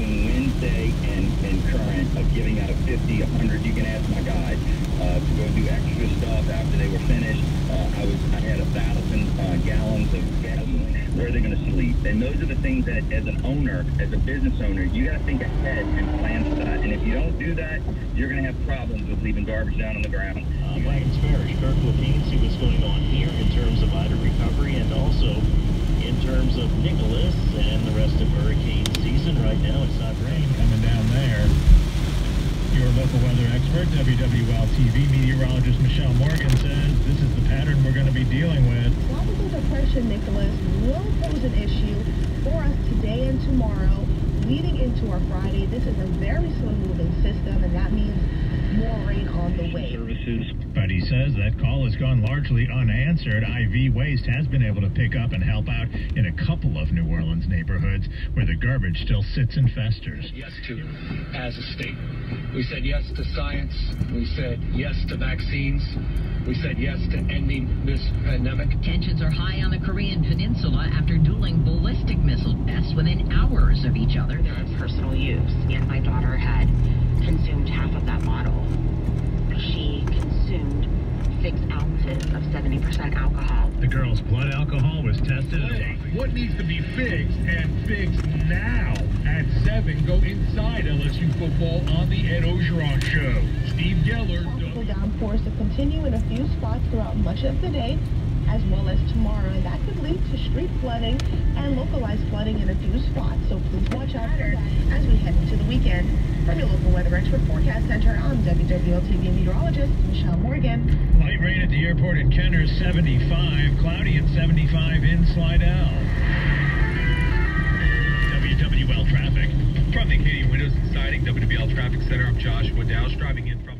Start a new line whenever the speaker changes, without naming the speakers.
between Wednesday and, and current of giving out a 50, 100. You can ask my guy uh, to go do extra stuff after they were finished. Uh, I was I had a thousand uh, gallons of gasoline. Where are they going to sleep? And those are the things that, as an owner, as a business owner, you got to think ahead and plan for that. And if you don't do that, you're going to have problems with leaving garbage down on the ground.
Uh, Wagons Parish, Kirk Lepine, see what's going on here in terms of Ida recovery and also in terms of Nicholas and the rest of hurricane season. Right now, it's not rain.
coming down there. Your local weather expert, WWL TV meteorologist Michelle Morgan says this is the pattern we're going to be dealing with.
Tropical depression, Nicholas, will pose an issue for us today and tomorrow. Leading into our Friday, this is a very slow-moving system, and that means more rain on the way.
Services.
But he says that call has gone largely unanswered. IV Waste has been able to pick up and help out in a couple of New Orleans neighborhoods where the garbage still sits and festers.
yes to as a state. We said yes to science. We said yes to vaccines. We said yes to ending this pandemic.
Tensions are high on the Korean peninsula after dueling ballistic missile tests within hours of each other.
They're in personal use, and my daughter had consumed half of ounces of 70% alcohol.
The girl's blood alcohol was tested.
What needs to be fixed and fixed now? At 7, go inside LSU football on the Ed Orgeron Show. Steve Geller.
Tropical downpours to continue in a few spots throughout much of the day, as well as tomorrow, and that could lead to street flooding and localized flooding in a few spots. So please watch out for that as we head into the weekend. From your local weather expert forecast center, I'm WWL-TV meteorologist Michelle Morgan.
Light rain at the airport in Kenner, 75. Cloudy at 75 in Slidell. WWL traffic.
From the Acadian Windows and Siding WWL Traffic Center, I'm Joshua Dowse driving in from